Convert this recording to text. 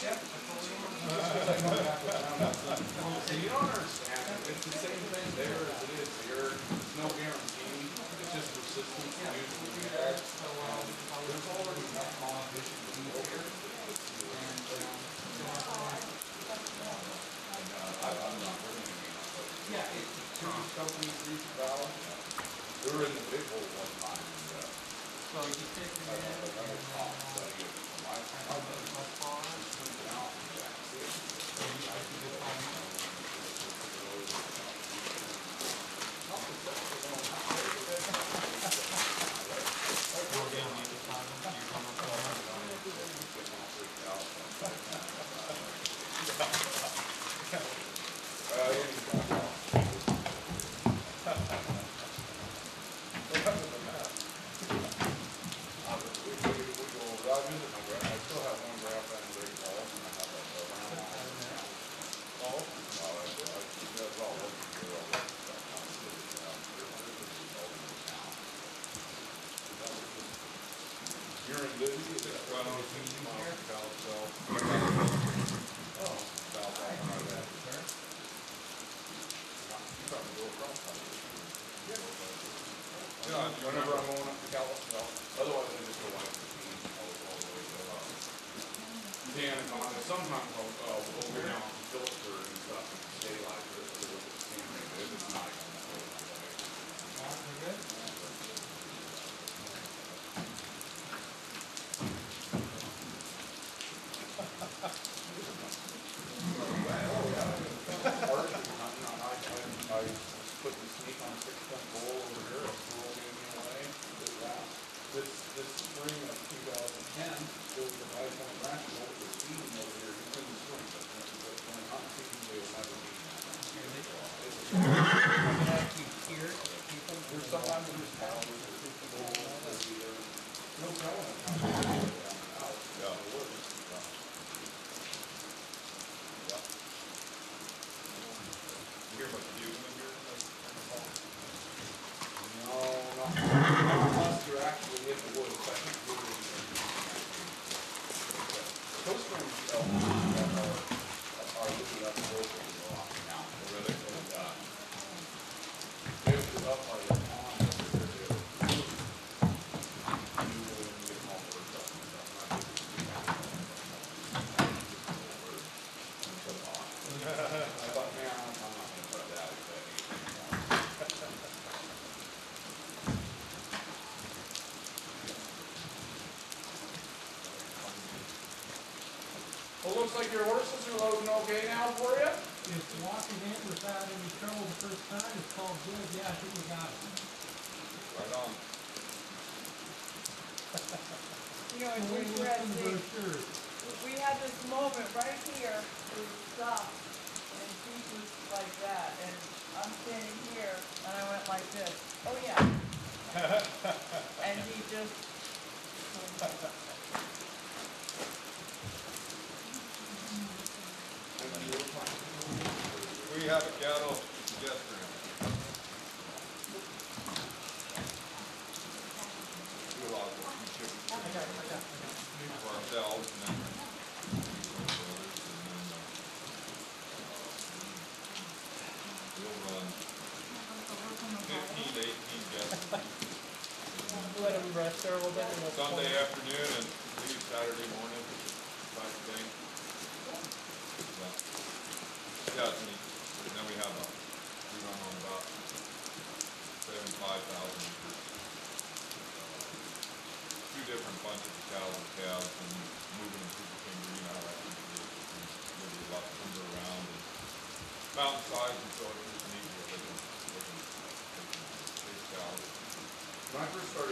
Don't it's the same thing there as it is here, there's no guarantee, it's just persistence, usually we have. There's already enough competition to be here. And, I, I'm not really, yeah, it's two companies, these valves, they in the big hole one time, So you take them in don't know, another top, so I get from my, my, and how far? put it out, yeah, see it. So you have to get on. Go down the other side, you come up on You're. Yeah, Whenever I'm going up the way to, uh, Danicon, sometimes I'll, uh, go down to Phillipsburg and stuff, and stay like this, so it's Camry, but it's not even that way, my way. Hard to hunt, no, I, I, I put the sneak on a six point bull over here, a squirrel gave me away, did that. This, this spring of two thousand ten, there was a five point ranch bull that was feeding over here, he couldn't swim, but when, but when hunt season, they will never be. Actually, here, bulls, there's either, no telling. Out, Yeah. in the woods. You hear about the bugling here? No, not, unless you're actually in the woods, I think we're in. Coast Range elk are, are looking up the road a lot now. Really? And, uh, they was up by the pond over there, they were. You go and get them all worked up and stuff, and I think it's too bad. I thought, man, I'm I'm not gonna put that out of that. Well, looks like your horses are loading okay now for you? If walking in without any trouble the first time, it's called good, yeah, I think we got it. Right on. You know, And it's we looked interesting, we had this moment right here, we stopped, and he was like that, and I'm standing here, and I went like this, oh yeah. And he just, Have a cattle pedestrian. Do a lot of work, we ship for ourselves and then for others and then, we'll run fifteen to eighteen guests. Let them rest there a little bit. Sunday afternoon and leave Saturday morning type thing. Yeah. Yeah. And we have, we run on about seventy-five thousand. Two different bunches of cattle and calves and moving them through the timber, you know, I think it is, moving a lot of timber around and mountain size and so it's just neat. They can, they can, they can, they first. they